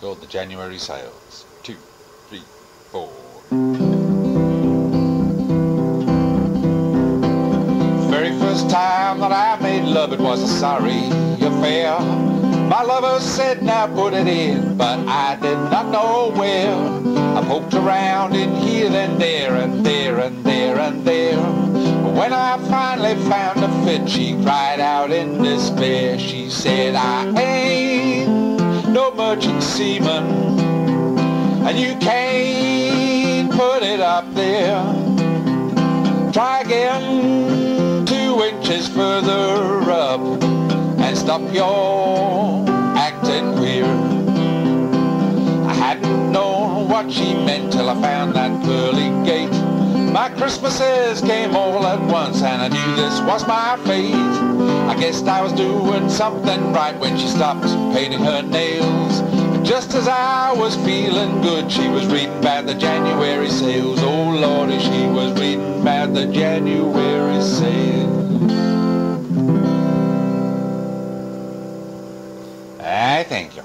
Called the January Sales. Two, three, four. Very first time that I made love, it was a sorry affair. My lover said, now put it in, but I did not know where. I poked around in here and there and there and there and there. When I finally found a fit, she cried out in despair. She said, I no merchant seaman, and you can't put it up there. Try again two inches further up and stop your acting queer. I hadn't known what she meant till I found that pearly gate. My Christmases came all at once and I knew this was my fate. I guessed I was doing something right when she stopped painting her nails. Just as I was feeling good, she was reading about the January sales. Oh Lordy, she was reading about the January sales. I thank you.